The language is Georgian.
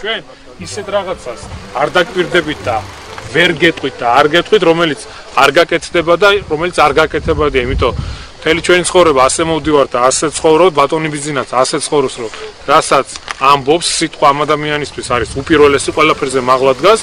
ჩვენ ისეთ რაღაცას არ დაკვირდებით და ვერ გეტყვით და არ გეტყვით, რომელიც არ გაკეთდება და რომელიც არ გაკეთებადია, იმიტომ მთელი ჩვენი ცხოვრება ასე მოვდივარ და ასე ცხოვრობ, ბატონი ბიზნესს ასე ცხოვრობს, რომ რასაც ამბობს სიტყვა ამ ადამიანისთვის არის უპირველესი ყველაფერზე მაღლა დგას